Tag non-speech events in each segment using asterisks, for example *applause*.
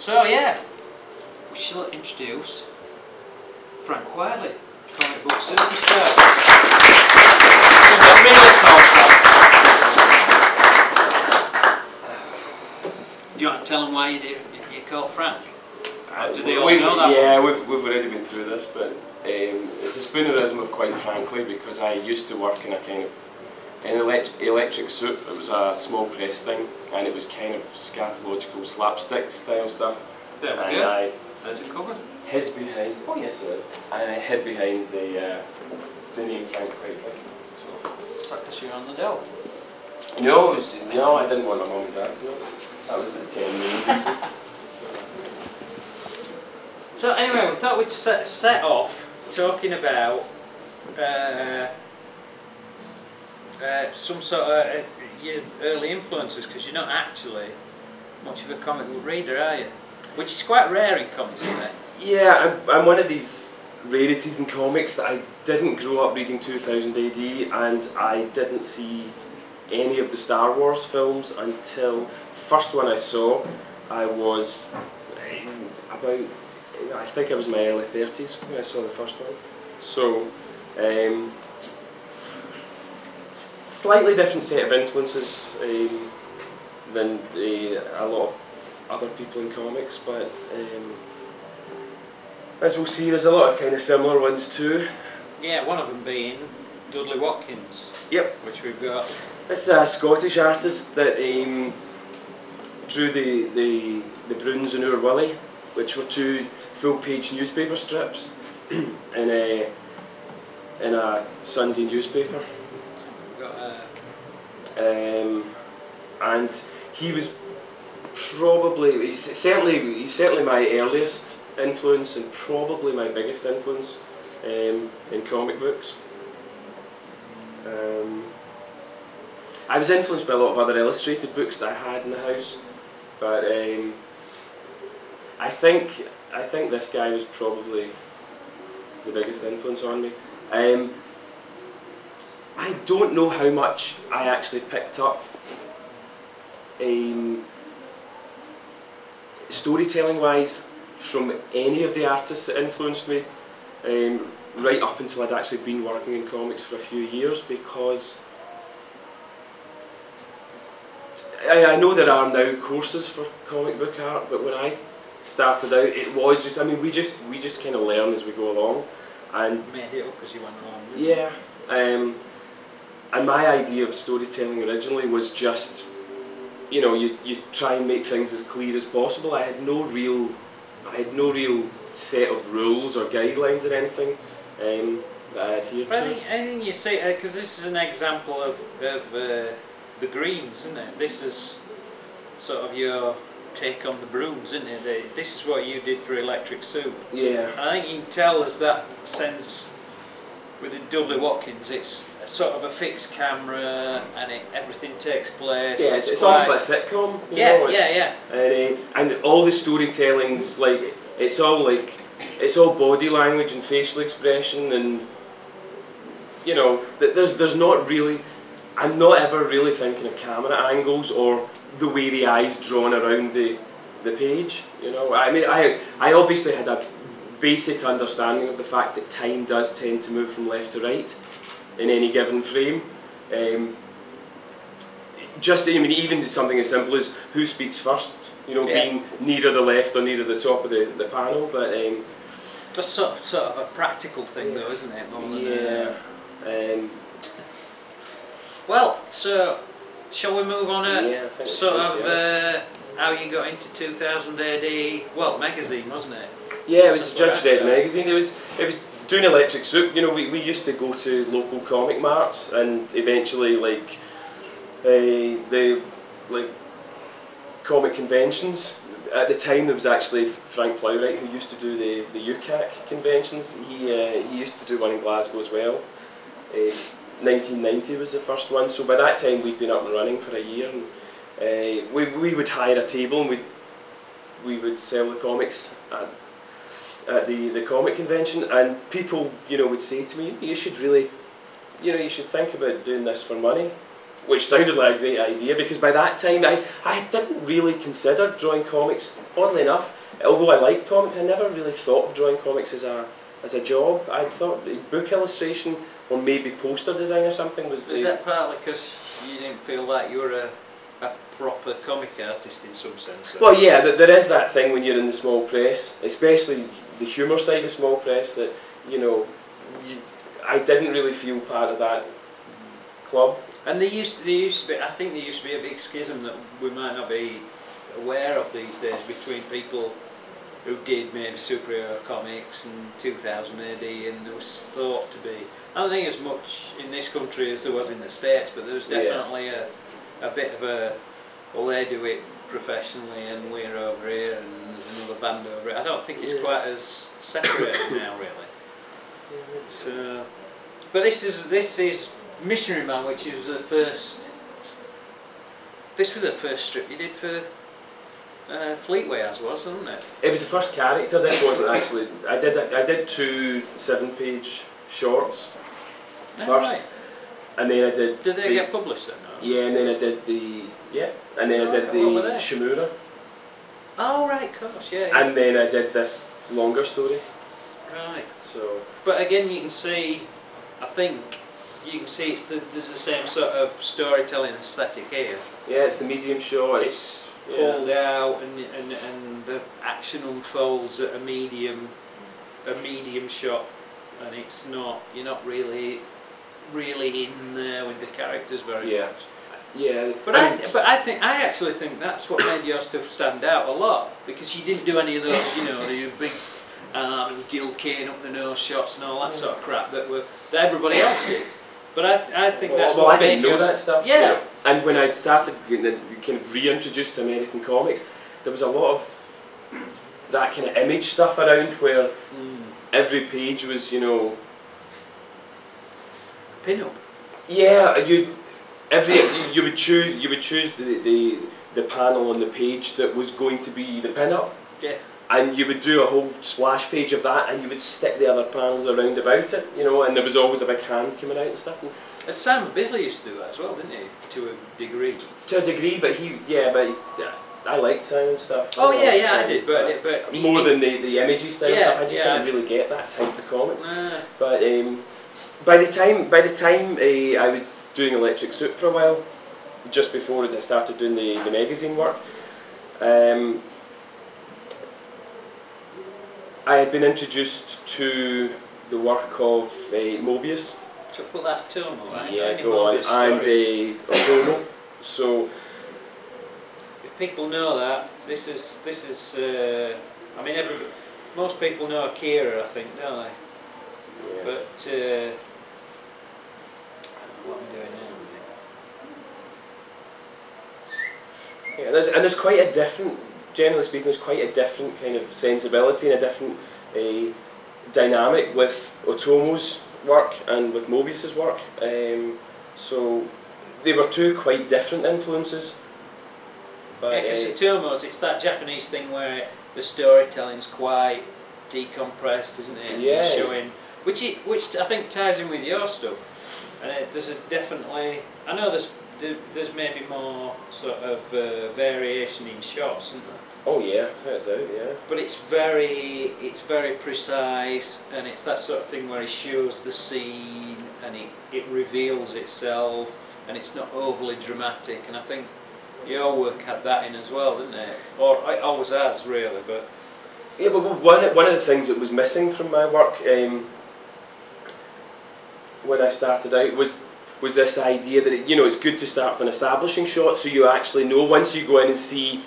So yeah, we shall introduce Frank Quitely, comic book superstar. We've got real talk, Do you want to tell them why you, did, you called Frank? Or do they all We- know that? Yeah, we've, we've already been through this, but um, it's a spoonerism of quite frankly because I used to work in a kind of an elect- Electric Soup. It was a small press thing, and it was kind of scatological slapstick style stuff. There we and go. I There's a cover. hid behind. Oh yes, it is. And I hid behind the uh, the name Frank Quitely. So. Like because you're on the dough. No, was, no, I didn't want my mum and dad to know. That was the main reason. So anyway, we thought we'd set, set off talking about uh, uh, some sort of uh, your early influences because you're not actually much of a comic book reader, are you? Which is quite rare in comics, isn't it? Yeah, I'm, I'm one of these rarities in comics that I didn't grow up reading 2000 AD and I didn't see any of the Star Wars films until first one I saw I was um, about I think I was in my early 30s when I saw the first one so um, slightly different set of influences um, than uh, a lot of other people in comics but um, as we'll see, there's a lot of kind of similar ones too. Yeah, one of them being Dudley Watkins. Yep. Which we've got. This is a Scottish artist that um, drew the, the, the Broons and Oor Wullie, which were two full-page newspaper strips *clears throat* in a, in a Sunday newspaper. Um, and he was probably, he's certainly, he's certainly my earliest influence and probably my biggest influence um, in comic books. Um, I was influenced by a lot of other illustrated books that I had in the house, but um, I think I think this guy was probably the biggest influence on me. Um, I don't know how much I actually picked up um, storytelling wise from any of the artists that influenced me um, right up until I'd actually been working in comics for a few years because I, I know there are now courses for comic book art but when I started out it was just I mean we just we just kind of learn as we go along and made it up as you went along. yeah. Um, and my idea of storytelling originally was just, you know, you, you try and make things as clear as possible. I had no real, I had no real set of rules or guidelines or anything um, that I adhered I think, I think you see, because this is an example of, of uh, the greens, isn't it? This is sort of your take on the Broons, isn't it? This is what you did for Electric Soup. Yeah. And I think you can tell as that sense with the Dudley Watkins, it's a sort of a fixed camera and it, everything takes place. Yeah, it's, it's almost like a sitcom. Yeah, know, yeah, yeah. And, uh, and all the storytelling's like it's all like it's all body language and facial expression and you know there's there's not really I'm not ever really thinking of camera angles or the way the eyes drawn around the the page. You know, I mean I I obviously had a basic understanding of the fact that time does tend to move from left to right in any given frame. Um, just I mean even something as simple as who speaks first, you know, Yeah. being near the left or near the top of the, the panel, but um, Just sort of, sort of a practical thing though, isn't it? More than, yeah. uh, Um, well, so shall we move on to yeah, sort of yeah. uh, how you got into 2000 AD? Well, magazine, wasn't it? Yeah, it was what Judge Dredd. magazine. It was it was doing Electric Soup. You know, we, we used to go to local comic marts and eventually like uh, the like comic conventions. At the time, there was actually Frank Plowright who used to do the the UKCAC conventions. He uh, he used to do one in Glasgow as well. Uh, 1990 was the first one. So by that time, we'd been up and running for a year. And, we we would hire a table and we we would sell the comics at at the, the comic convention and people you know would say to me you should really you know you should think about doing this for money which sounded like a great idea because by that time I, I didn't really consider drawing comics. Oddly enough, although I liked comics, I never really thought of drawing comics as a as a job. I thought book illustration or maybe poster design or something was. Is the, that partly because you didn't feel like you were a, a proper comic artist in some sense? Well, yeah, th- there is that thing when you're in the small press, especially the humour side of small press, that you know, you, I didn't really feel part of that club. And there used, there used to be, I think there used to be a big schism that we might not be aware of these days between people who did maybe superhero comics in 2000 AD and there was thought to be, I don't think as much in this country as there was in the States, but there was Yeah. definitely a, a bit of a, well they do it professionally and we're over here and there's another band over it. I don't think it's Yeah. quite as separated now really. So, but this is this is Missionary Man, which is the first. This was the first strip you did for uh, Fleetway, as was, wasn't it? It was the first character. This wasn't actually. I did. I did two seven-page shorts Oh, first, right. And then I did. Did they the, get published then? No? Yeah, and then I did the yeah, and then I did Oh, what were the? Shimura, Oh right, of course, yeah. yeah. and then I did this longer story. right. So But again, you can see. I think you can see it's the, there's the same sort of storytelling aesthetic here. yeah, it's the medium short. It's yeah. pulled out and, and and the action unfolds at a medium a medium shot and it's not you're not really really in there with the characters very Yeah. much. Yeah, But I, th- but I think I actually think that's what made your stuff stand out a lot because you didn't do any of those, you know, the big um, Gil Kane up the nose shots and all that sort of crap that were that everybody else did. But I, I think well, that's well, what I didn't know yours- that stuff. Yeah. you know. And when I started getting kind of reintroduced to American comics, there was a lot of that kind of image stuff around where Mm. every page was, you know, Pin up. yeah, you every you, would choose you would choose the, the the panel on the page that was going to be the pin-up. Yeah. And you would do a whole splash page of that, and you would stick the other panels around about it, you know, and there was always a big hand coming out and stuff. And And Simon Bisley used to do that as well, didn't he? To a degree. to a degree, but he, yeah, but yeah, I liked Simon stuff. Oh yeah, yeah, I um, did, but but more than the the imagey style Yeah, stuff. I just yeah. didn't really get that type of comic. Nah. But um, by the time by the time uh, I was doing Electric Soup for a while, just before I started doing the, the magazine work, um, I had been introduced to the work of uh, Moebius. to put that him, yeah, go on, Moebius and stories? uh, Otomo. So if people know that, this is this is. Uh, I mean, every, most people know Akira, I think, don't they? yeah. But uh, what am doing now? Yeah, there's, and there's quite a different, generally speaking, there's quite a different kind of sensibility and a different uh, dynamic with Otomo's work and with Moebius's work. Um, so they were two quite different influences. But Because uh, it's almost it's that Japanese thing where the storytelling's quite decompressed, isn't it? Yeah. showing, which it, which I think ties in with your stuff, and it, there's a definitely. I know there's there, there's maybe more sort of uh, variation in shots, isn't there? oh yeah, a doubt, yeah. But it's very it's very precise, and it's that sort of thing where it shows the scene and it, it reveals itself, and it's not overly dramatic. And I think your work had that in as well, didn't it? Or it always has, really. But Yeah, but one one of the things that was missing from my work um, when I started out was was this idea that it, you know it's good to start with an establishing shot, so you actually know once you go in and see,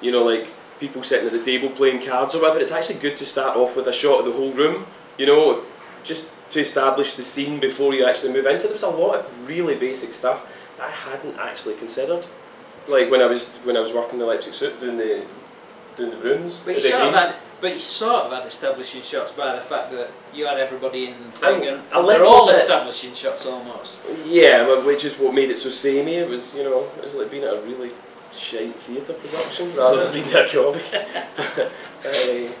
you know, like people sitting at the table playing cards or whatever. It's actually good to start off with a shot of the whole room, you know, just to establish the scene before you actually move into it. There was a lot of really basic stuff that I hadn't actually considered. Like when I was when I was working the Electric Soup doing the doing the rooms. you the sort of games. had but you sort of had establishing shots by the fact that you had everybody in the Um, thing, and a they're all bit. establishing shots almost. Yeah, which is what made it so samey. It was, you know, it was like being at a really shite theatre production rather than *laughs* being at a comic. *laughs* uh,